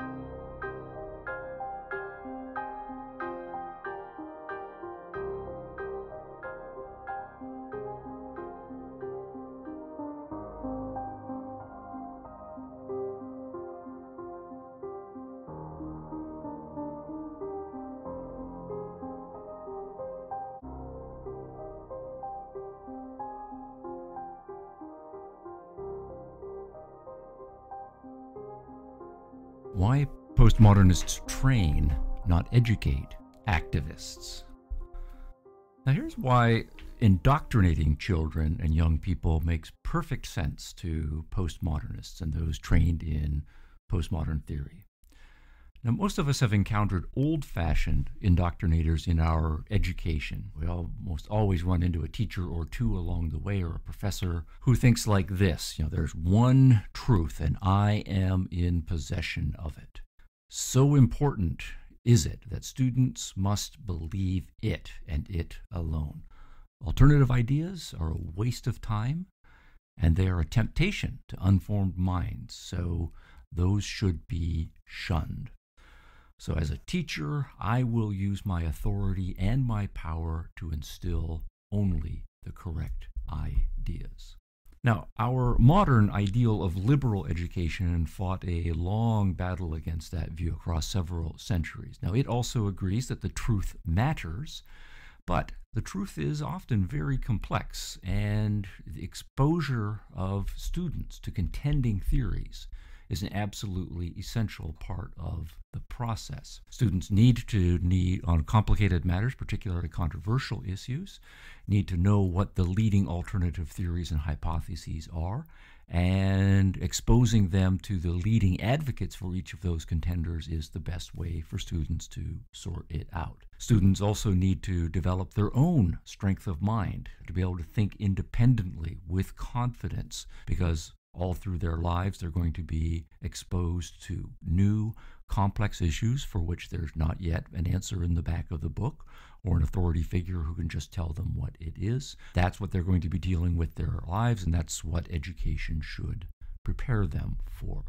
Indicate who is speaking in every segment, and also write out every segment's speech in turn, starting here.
Speaker 1: うん。Why postmodernists train, not educate, activists? Now, here's why indoctrinating children and young people makes perfect sense to postmodernists and those trained in postmodern theory. Now, most of us have encountered old fashioned indoctrinators in our education. We almost always run into a teacher or two along the way or a professor who thinks like this you know, there's one truth and I am in possession of it. So important is it that students must believe it and it alone. Alternative ideas are a waste of time and they are a temptation to unformed minds, so those should be shunned. So, as a teacher, I will use my authority and my power to instill only the correct ideas. Now, our modern ideal of liberal education fought a long battle against that view across several centuries. Now, it also agrees that the truth matters, but the truth is often very complex, and the exposure of students to contending theories is an absolutely essential part of the process. Students need to need on complicated matters, particularly controversial issues, need to know what the leading alternative theories and hypotheses are, and exposing them to the leading advocates for each of those contenders is the best way for students to sort it out. Students also need to develop their own strength of mind to be able to think independently with confidence because all through their lives, they're going to be exposed to new, complex issues for which there's not yet an answer in the back of the book or an authority figure who can just tell them what it is. That's what they're going to be dealing with their lives, and that's what education should prepare them for.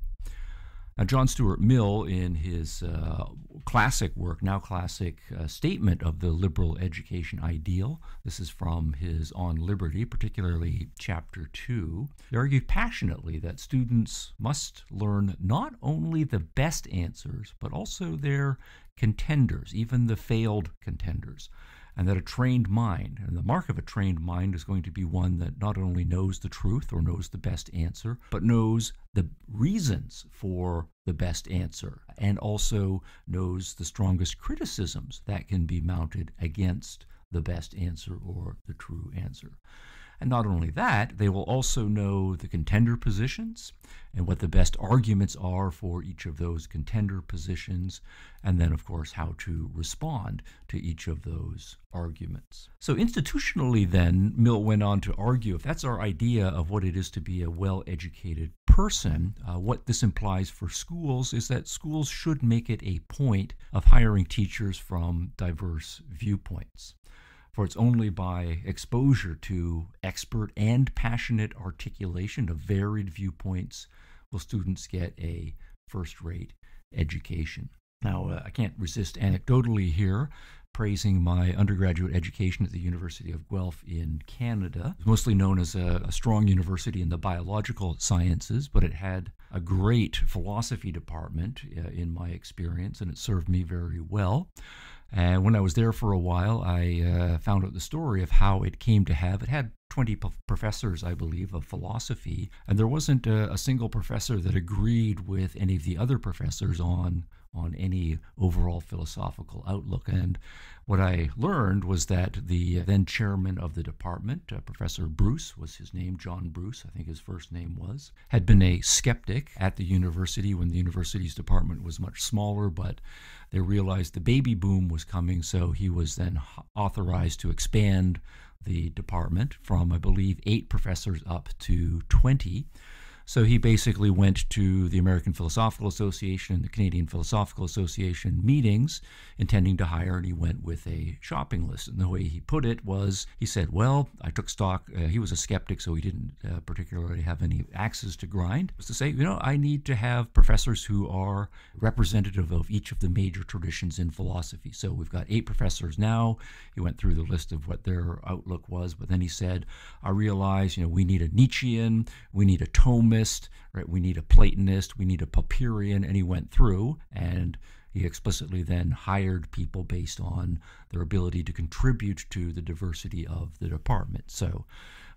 Speaker 1: Now, John Stuart Mill, in his uh, classic work, now classic uh, statement of the liberal education ideal, this is from his On Liberty, particularly chapter 2, he argued passionately that students must learn not only the best answers, but also their contenders, even the failed contenders and that a trained mind, and the mark of a trained mind is going to be one that not only knows the truth or knows the best answer, but knows the reasons for the best answer and also knows the strongest criticisms that can be mounted against the best answer or the true answer. And not only that, they will also know the contender positions and what the best arguments are for each of those contender positions, and then, of course, how to respond to each of those arguments. So, institutionally, then, Mill went on to argue if that's our idea of what it is to be a well educated person, uh, what this implies for schools is that schools should make it a point of hiring teachers from diverse viewpoints for it's only by exposure to expert and passionate articulation of varied viewpoints will students get a first rate education. Now, uh, I can't resist anecdotally here praising my undergraduate education at the University of Guelph in Canada. It's mostly known as a, a, strong university in the biological sciences, but it had a great philosophy department uh, in my experience, and it served me very well. And when I was there for a while, I uh, found out the story of how it came to have. It had 20 professors, I believe, of philosophy, and there wasn't a, a, single professor that agreed with any of the other professors on on any overall philosophical outlook. And what I learned was that the then chairman of the department, uh, Professor Bruce was his name, John Bruce, I think his first name was, had been a skeptic at the university when the university's department was much smaller, but they realized the baby boom was coming, so he was then authorized to expand the department from, I believe, eight professors up to 20. So he basically went to the American Philosophical Association and the Canadian Philosophical Association meetings intending to hire, and he went with a shopping list. And the way he put it was he said, Well, I took stock. Uh, he was a skeptic, so he didn't uh, particularly have any axes to grind. It Was to say, you know, I need to have professors who are representative of each of the major traditions in philosophy. So we've got eight professors now. He went through the list of what their outlook was, but then he said, I realize, you know, we need a Nietzschean, we need a Right? We need a Platonist, we need a Popperian, and he went through and he explicitly then hired people based on their ability to contribute to the diversity of the department. So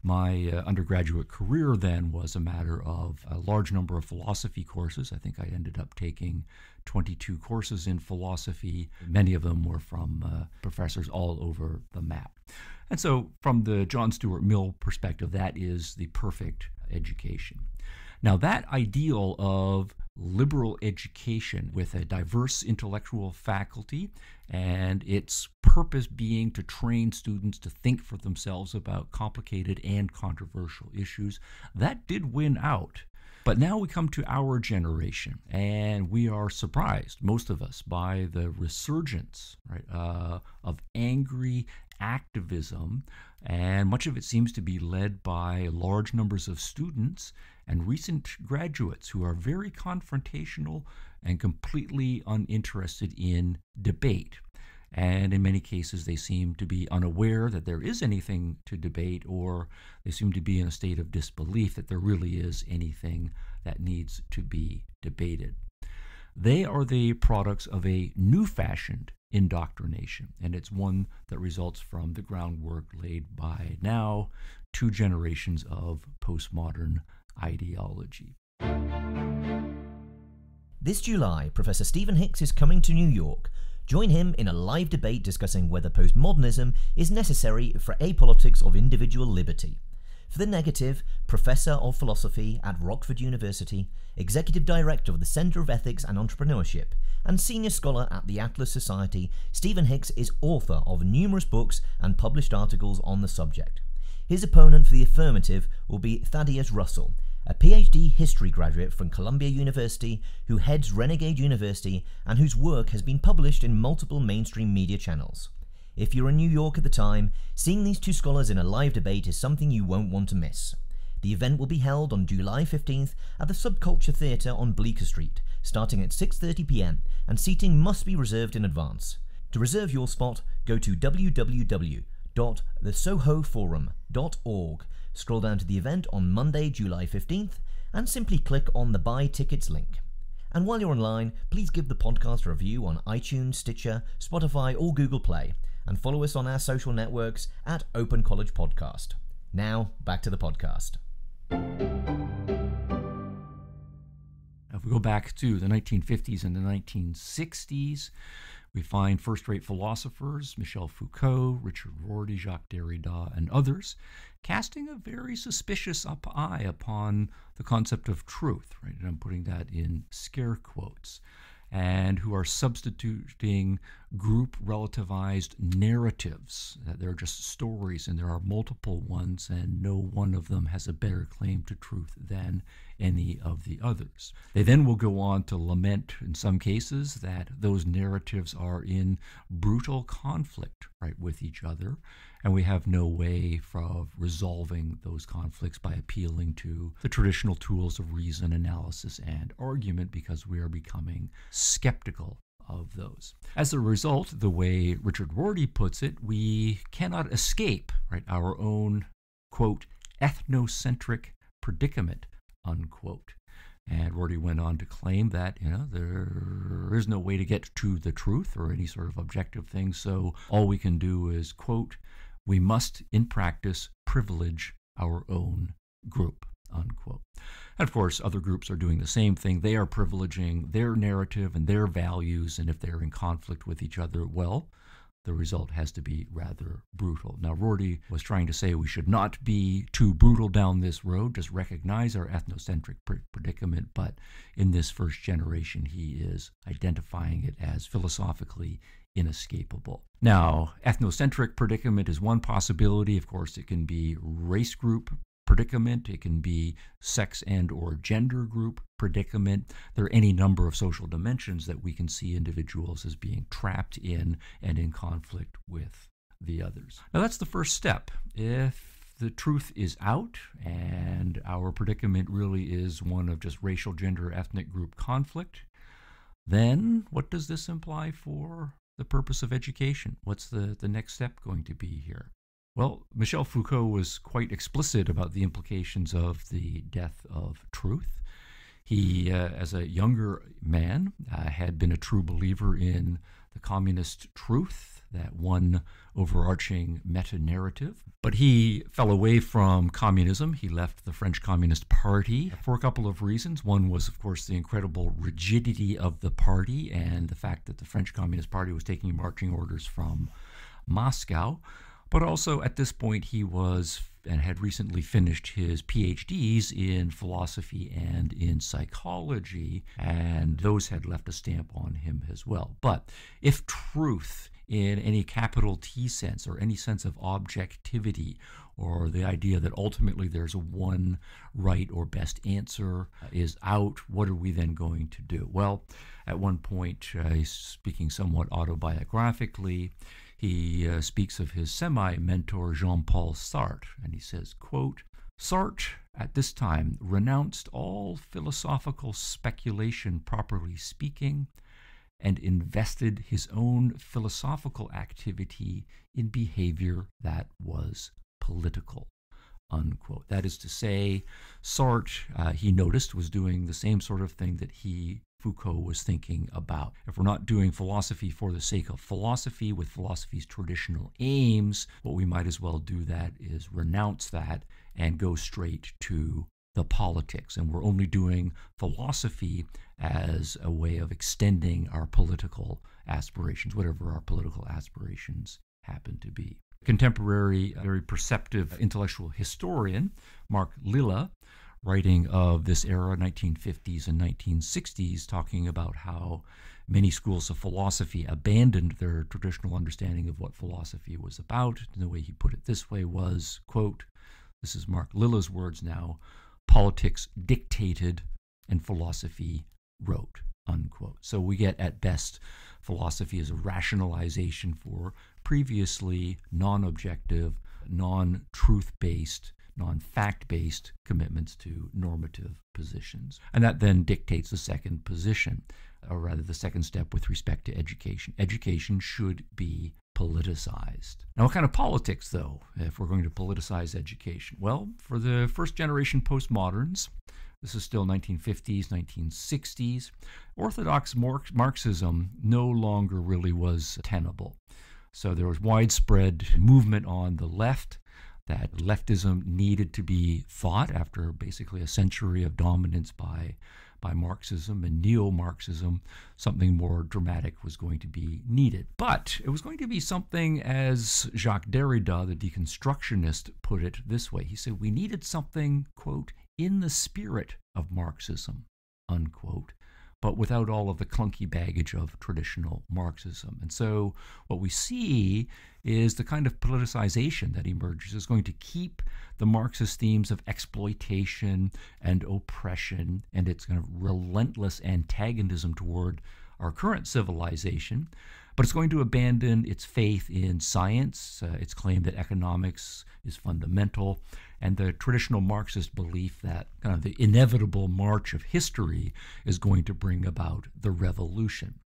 Speaker 1: my uh, undergraduate career then was a matter of a large number of philosophy courses. I think I ended up taking 22 courses in philosophy. Many of them were from uh, professors all over the map. And so, from the John Stuart Mill perspective, that is the perfect education. Now, that ideal of liberal education with a diverse intellectual faculty and its purpose being to train students to think for themselves about complicated and controversial issues, that did win out. But now we come to our generation, and we are surprised, most of us, by the resurgence right, uh, of angry activism, and much of it seems to be led by large numbers of students and recent graduates who are very confrontational and completely uninterested in debate. And in many cases, they seem to be unaware that there is anything to debate, or they seem to be in a state of disbelief that there really is anything that needs to be debated. They are the products of a new fashioned indoctrination, and it's one that results from the groundwork laid by now two generations of postmodern ideology.
Speaker 2: This July, Professor Stephen Hicks is coming to New York. Join him in a live debate discussing whether postmodernism is necessary for apolitics of individual liberty. For the negative, Professor of Philosophy at Rockford University, Executive Director of the Center of Ethics and Entrepreneurship, and Senior Scholar at the Atlas Society, Stephen Hicks is author of numerous books and published articles on the subject. His opponent for the affirmative will be Thaddeus Russell, a PhD history graduate from Columbia University who heads Renegade University and whose work has been published in multiple mainstream media channels. If you're in New York at the time, seeing these two scholars in a live debate is something you won't want to miss. The event will be held on July 15th at the Subculture Theatre on Bleecker Street, starting at 6.30pm, and seating must be reserved in advance. To reserve your spot, go to www.thesohoforum.org, scroll down to the event on Monday, July 15th, and simply click on the Buy Tickets link. And while you're online, please give the podcast a review on iTunes, Stitcher, Spotify, or Google Play, and follow us on our social networks at Open College Podcast. Now, back to the podcast.
Speaker 1: If we go back to the 1950s and the 1960s, we find first rate philosophers, Michel Foucault, Richard Rorty, Jacques Derrida, and others, casting a very suspicious up eye upon the concept of truth, right? And I'm putting that in scare quotes and who are substituting group relativized narratives. That they're just stories, and there are multiple ones, and no one of them has a better claim to truth than any of the others. They then will go on to lament, in some cases, that those narratives are in brutal conflict right with each other, and we have no way of resolving those conflicts by appealing to the traditional tools of reason, analysis, and argument because we are becoming skeptical of those. As a result, the way Richard Rorty puts it, we cannot escape right, our own, quote, ethnocentric predicament, unquote. And Rorty went on to claim that, you know, there is no way to get to the truth or any sort of objective thing, so all we can do is, quote, we must, in practice, privilege our own group, unquote. And of course, other groups are doing the same thing. They are privileging their narrative and their values, and if they're in conflict with each other, well, the result has to be rather brutal. Now, Rorty was trying to say we should not be too brutal down this road, just recognize our ethnocentric predicament, but in this first generation, he is identifying it as philosophically inescapable. Now, ethnocentric predicament is one possibility. Of course, it can be race group predicament. It can be sex and or gender group predicament. There are any number of social dimensions that we can see individuals as being trapped in and in conflict with the others. Now that's the first step. If the truth is out and our predicament really is one of just racial, gender, ethnic group conflict, then what does this imply for the purpose of education? What's the, the next step going to be here? Well, Michel Foucault was quite explicit about the implications of the death of truth. He, uh, as a younger man, uh, had been a true believer in the communist truth, that one overarching meta narrative. But he fell away from communism. He left the French Communist Party for a couple of reasons. One was, of course, the incredible rigidity of the party and the fact that the French Communist Party was taking marching orders from Moscow. But also, at this point, he was and had recently finished his PhDs in philosophy and in psychology, and those had left a stamp on him as well. But if truth in any capital T sense or any sense of objectivity or the idea that ultimately there's one right or best answer is out, what are we then going to do? Well, at one point, uh, speaking somewhat autobiographically, he uh, speaks of his semi-mentor Jean-Paul Sartre, and he says, quote, Sartre, at this time, renounced all philosophical speculation, properly speaking, and invested his own philosophical activity in behavior that was political. Unquote. That is to say, Sartre, uh, he noticed, was doing the same sort of thing that he Foucault was thinking about. If we're not doing philosophy for the sake of philosophy with philosophy's traditional aims, what we might as well do that is renounce that and go straight to the politics. And we're only doing philosophy as a way of extending our political aspirations, whatever our political aspirations happen to be. Contemporary, very perceptive intellectual historian, Mark Lilla, writing of this era, 1950s and 1960s, talking about how many schools of philosophy abandoned their traditional understanding of what philosophy was about. And the way he put it this way was, quote, this is Mark Lilla's words now, politics dictated and philosophy wrote, unquote. So we get at best philosophy is a rationalization for previously non-objective, non-truth based non fact based commitments to normative positions. And that then dictates the second position, or rather the second step with respect to education. Education should be politicized. Now, what kind of politics, though, if we're going to politicize education? Well, for the first generation postmoderns, this is still 1950s, 1960s. Orthodox Marxism no longer really was tenable. So there was widespread movement on the left that leftism needed to be fought after basically a century of dominance by by Marxism and neo-Marxism, something more dramatic was going to be needed. But it was going to be something, as Jacques Derrida, the deconstructionist, put it this way. He said, we needed something, quote, in the spirit of Marxism, unquote but without all of the clunky baggage of traditional Marxism. And so what we see is the kind of politicization that emerges is going to keep the Marxist themes of exploitation and oppression and its kind of relentless antagonism toward our current civilization, but it's going to abandon its faith in science, uh, its claim that economics is fundamental, and the traditional Marxist belief that kind of the inevitable march of history is going to bring about the revolution.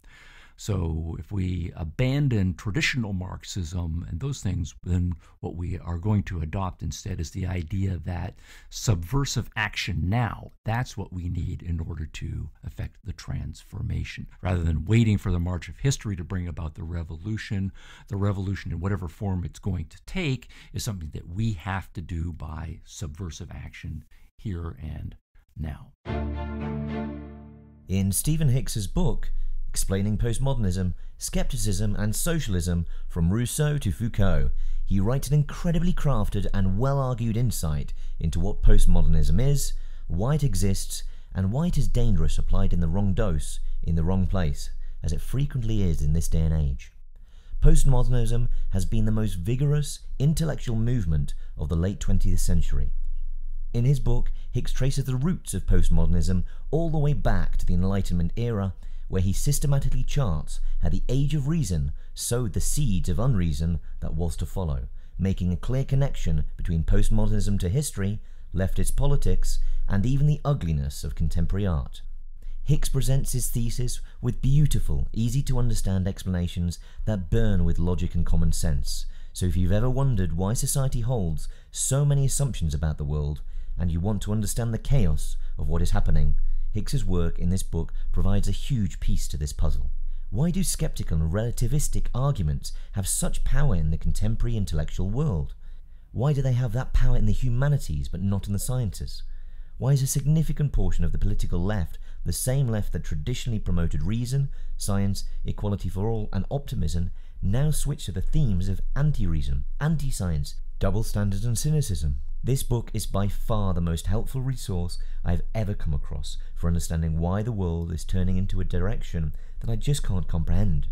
Speaker 1: So if we abandon traditional Marxism and those things, then what we are going to adopt instead is the idea that subversive action now, that's what we need in order to effect the transformation. Rather than waiting for the march of history to bring about the revolution, the revolution in whatever form it's going to take is something that we have to do by subversive action here and now.
Speaker 2: In Stephen Hicks's book, explaining postmodernism, skepticism, and socialism from Rousseau to Foucault. He writes an incredibly crafted and well argued insight into what postmodernism is, why it exists, and why it is dangerous applied in the wrong dose, in the wrong place, as it frequently is in this day and age. Postmodernism has been the most vigorous intellectual movement of the late 20th century. In his book, Hicks traces the roots of postmodernism all the way back to the Enlightenment era, where he systematically charts how the Age of Reason sowed the seeds of unreason that was to follow, making a clear connection between postmodernism to history, leftist politics, and even the ugliness of contemporary art. Hicks presents his thesis with beautiful, easy to understand explanations that burn with logic and common sense. So if you've ever wondered why society holds so many assumptions about the world, and you want to understand the chaos of what is happening, Hicks's work in this book provides a huge piece to this puzzle. Why do skeptical and relativistic arguments have such power in the contemporary intellectual world? Why do they have that power in the humanities but not in the sciences? Why is a significant portion of the political left the same left that traditionally promoted reason, science, equality for all, and optimism now switch to the themes of anti reason, anti science, double standards, and cynicism? This book is by far the most helpful resource I have ever come across for understanding why the world is turning into a direction that I just can't comprehend.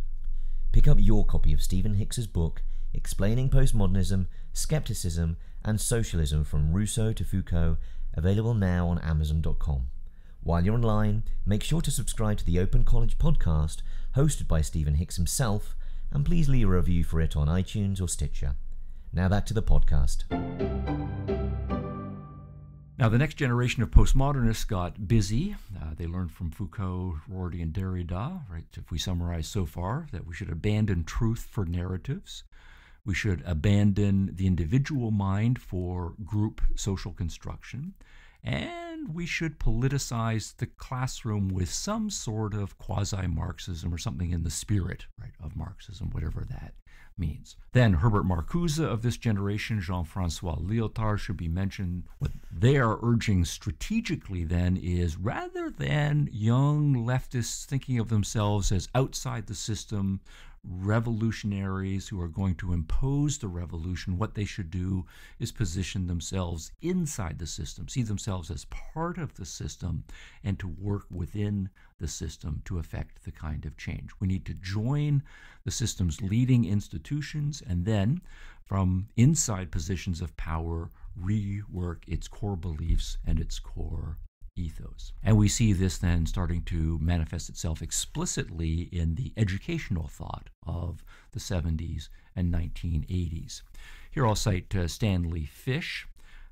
Speaker 2: Pick up your copy of Stephen Hicks's book, Explaining Postmodernism, Skepticism, and Socialism from Rousseau to Foucault, available now on Amazon.com. While you're online, make sure to subscribe to the Open College podcast, hosted by Stephen Hicks himself, and please leave a review for it on iTunes or Stitcher. Now back to the podcast.
Speaker 1: Now, the next generation of postmodernists got busy. Uh, they learned from Foucault, Rorty, and Derrida, right? If we summarize so far, that we should abandon truth for narratives. We should abandon the individual mind for group social construction. And we should politicize the classroom with some sort of quasi Marxism or something in the spirit right, of Marxism, whatever that means. Then Herbert Marcuse of this generation, Jean Francois Lyotard should be mentioned. What they are urging strategically then is rather than young leftists thinking of themselves as outside the system, revolutionaries who are going to impose the revolution, what they should do is position themselves inside the system, see themselves as part of the system, and to work within the system to effect the kind of change. We need to join the system's leading institutions and then, from inside positions of power, rework its core beliefs and its core ethos. And we see this then starting to manifest itself explicitly in the educational thought of the 70s and 1980s. Here I'll cite uh, Stanley Fish.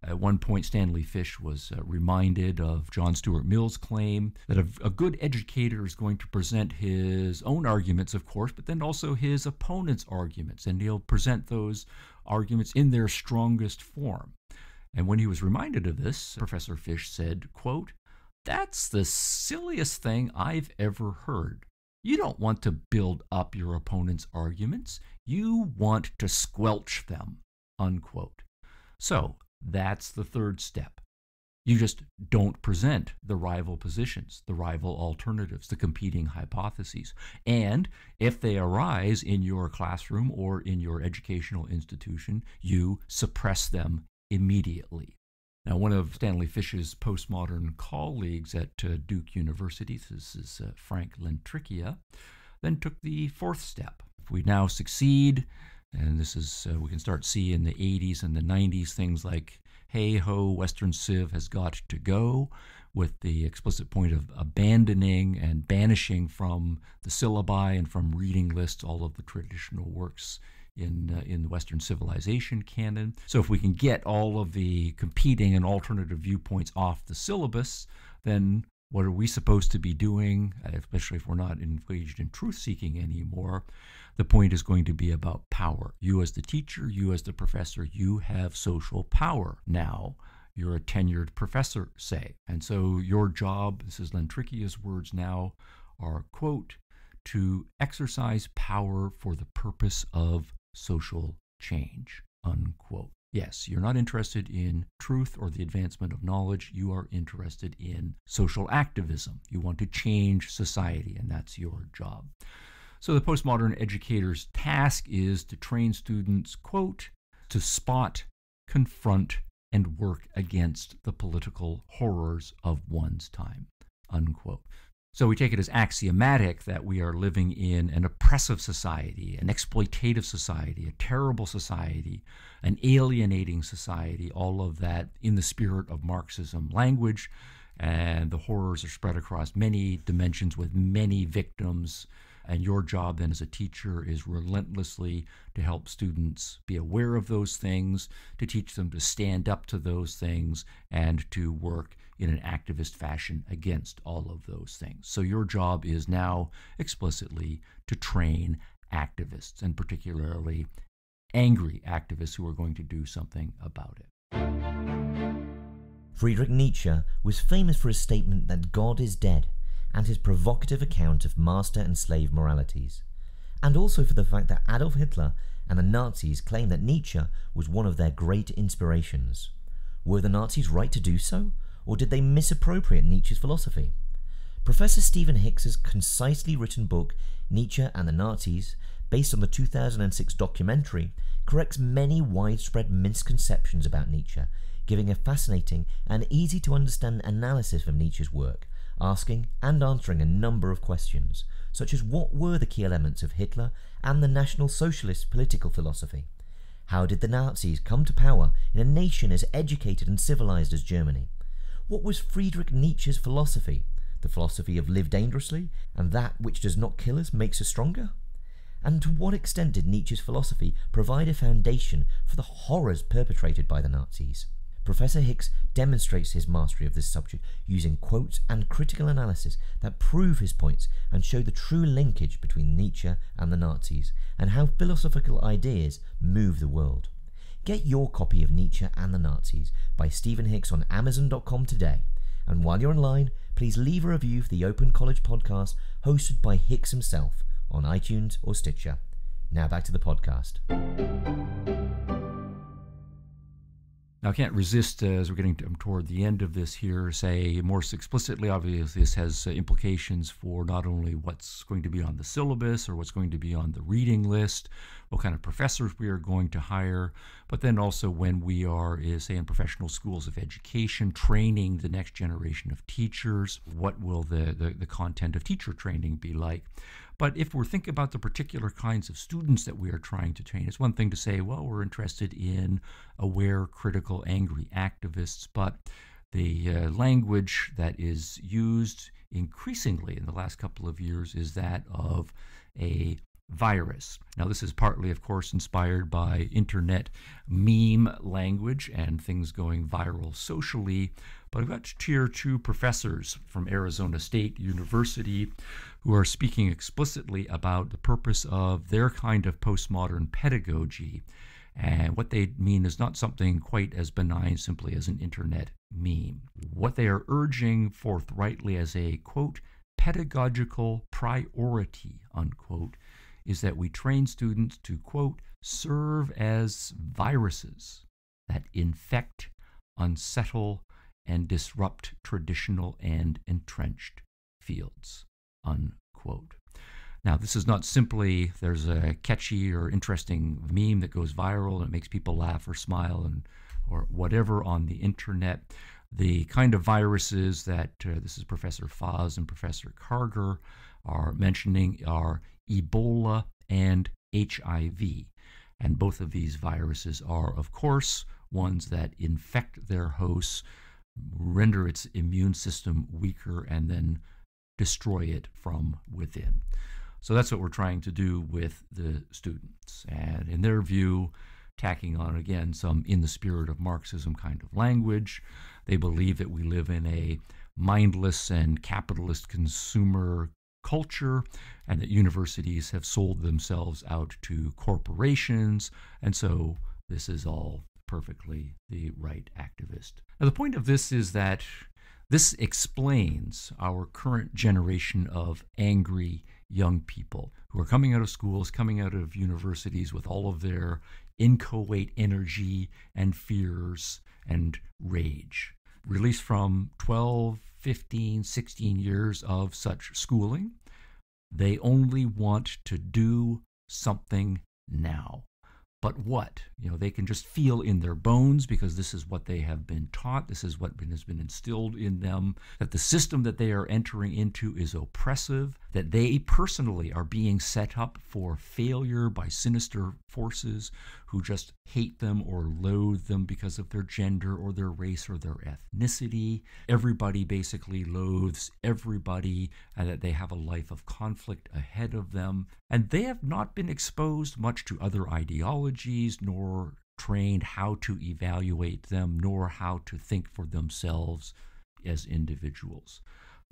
Speaker 1: At one point, Stanley Fish was uh, reminded of John Stuart Mill's claim that a, a, good educator is going to present his own arguments, of course, but then also his opponent's arguments, and he'll present those arguments in their strongest form. And when he was reminded of this, Professor Fish said, quote, That's the silliest thing I've ever heard. You don't want to build up your opponent's arguments. You want to squelch them. Unquote. So that's the third step. You just don't present the rival positions, the rival alternatives, the competing hypotheses. And if they arise in your classroom or in your educational institution, you suppress them immediately. Now, one of Stanley Fish's postmodern colleagues at uh, Duke University, this is uh, Frank Lentricchia, then took the fourth step. If we now succeed, and this is, uh, we can start seeing in the 80s and the 90s things like, hey ho, Western Civ has got to go, with the explicit point of abandoning and banishing from the syllabi and from reading lists all of the traditional works in uh, in the Western civilization canon. So if we can get all of the competing and alternative viewpoints off the syllabus, then what are we supposed to be doing, especially if we're not engaged in truth seeking anymore? The point is going to be about power. You, as the teacher, you, as the professor, you have social power now. You're a tenured professor, say. And so your job, this is Lentricchia's words now, are, quote, to exercise power for the purpose of social change, unquote. Yes, you're not interested in truth or the advancement of knowledge. You are interested in social activism. You want to change society, and that's your job. So, the postmodern educator's task is to train students, quote, to spot, confront, and work against the political horrors of one's time, unquote. So we take it as axiomatic that we are living in an oppressive society, an exploitative society, a terrible society, an alienating society, all of that in the spirit of Marxism language. And the horrors are spread across many dimensions with many victims. And your job then as a teacher is relentlessly to help students be aware of those things, to teach them to stand up to those things, and to work in an activist fashion against all of those things. So your job is now explicitly to train activists, and particularly angry activists who are going to do something about it.
Speaker 2: Friedrich Nietzsche was famous for his statement that God is dead and his provocative account of master and slave moralities, and also for the fact that Adolf Hitler and the Nazis claimed that Nietzsche was one of their great inspirations. Were the Nazis right to do so, or did they misappropriate Nietzsche's philosophy? Professor Stephen Hicks's concisely written book, Nietzsche and the Nazis, based on the 2006 documentary, corrects many widespread misconceptions about Nietzsche, giving a fascinating and easy to understand analysis of Nietzsche's work, asking and answering a number of questions, such as what were the key elements of Hitler and the National Socialist political philosophy? How did the Nazis come to power in a nation as educated and civilized as Germany? What was Friedrich Nietzsche's philosophy? The philosophy of live dangerously, and that which does not kill us makes us stronger? And to what extent did Nietzsche's philosophy provide a foundation for the horrors perpetrated by the Nazis? Professor Hicks demonstrates his mastery of this subject using quotes and critical analysis that prove his points and show the true linkage between Nietzsche and the Nazis and how philosophical ideas move the world. Get your copy of Nietzsche and the Nazis by Stephen Hicks on Amazon.com today. And while you're online, please leave a review for the Open College podcast hosted by Hicks himself on iTunes or Stitcher. Now back to the podcast.
Speaker 1: Now, I can't resist uh, as we're getting toward the end of this here, say more explicitly, obviously, this has uh, implications for not only what's going to be on the syllabus or what's going to be on the reading list, what kind of professors we are going to hire, but then also when we are, is, say, in professional schools of education, training the next generation of teachers, what will the, the, the content of teacher training be like? But if we're thinking about the particular kinds of students that we are trying to train, it's one thing to say, well, we're interested in aware, critical, angry activists, but the uh, language that is used increasingly in the last couple of years is that of a virus. Now, this is partly, of course, inspired by internet meme language and things going viral socially. But I've got tier two professors from Arizona State University who are speaking explicitly about the purpose of their kind of postmodern pedagogy. And what they mean is not something quite as benign simply as an internet meme. What they are urging forthrightly as a quote, pedagogical priority, unquote, is that we train students to, quote, serve as viruses that infect, unsettle, and disrupt traditional and entrenched fields, unquote. Now, this is not simply there's a catchy or interesting meme that goes viral and it makes people laugh or smile and or whatever on the internet. The kind of viruses that uh, this is Professor Faz and Professor Karger are mentioning are Ebola and HIV. And both of these viruses are, of course, ones that infect their hosts, render its immune system weaker, and then destroy it from within. So that's what we're trying to do with the students. And in their view, tacking on again some in the spirit of Marxism kind of language, they believe that we live in a mindless and capitalist consumer culture and that universities have sold themselves out to corporations. And so this is all perfectly the right activist. Now, the point of this is that this explains our current generation of angry young people who are coming out of schools, coming out of universities with all of their inchoate energy and fears and rage. Released from 12, 15, 16 years of such schooling. They only want to do something now. But what? You know, they can just feel in their bones because this is what they have been taught, this is what has been instilled in them, that the system that they are entering into is oppressive, that they personally are being set up for failure by sinister forces who just hate them or loathe them because of their gender or their race or their ethnicity. Everybody basically loathes everybody, and that they have a life of conflict ahead of them. And they have not been exposed much to other ideologies, nor trained how to evaluate them, nor how to think for themselves as individuals.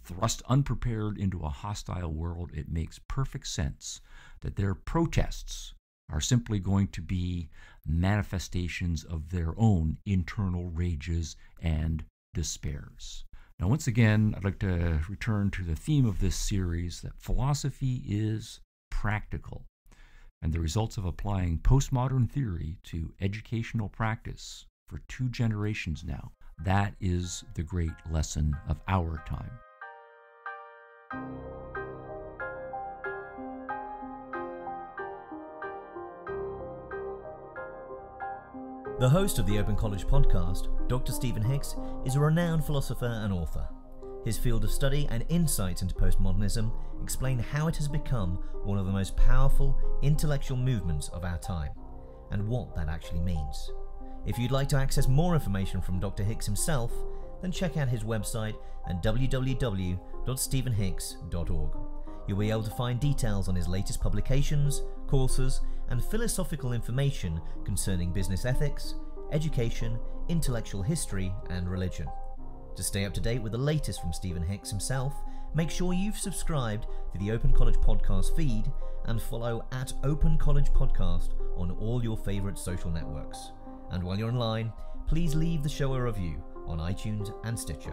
Speaker 1: Thrust unprepared into a hostile world, it makes perfect sense that their protests are simply going to be manifestations of their own internal rages and despairs. Now, once again, I'd like to return to the theme of this series that philosophy is practical, and the results of applying postmodern theory to educational practice for two generations now. That is the great lesson of our time.
Speaker 2: The host of the Open College podcast, Dr. Stephen Hicks, is a renowned philosopher and author. His field of study and insights into postmodernism explain how it has become one of the most powerful intellectual movements of our time, and what that actually means. If you'd like to access more information from Dr. Hicks himself, then check out his website at www.stephenhicks.org. You'll be able to find details on his latest publications, courses, and philosophical information concerning business ethics, education, intellectual history, and religion. To stay up to date with the latest from Stephen Hicks himself, make sure you've subscribed to the Open College Podcast feed and follow at Open College Podcast on all your favourite social networks. And while you're online, please leave the show a review on iTunes and Stitcher.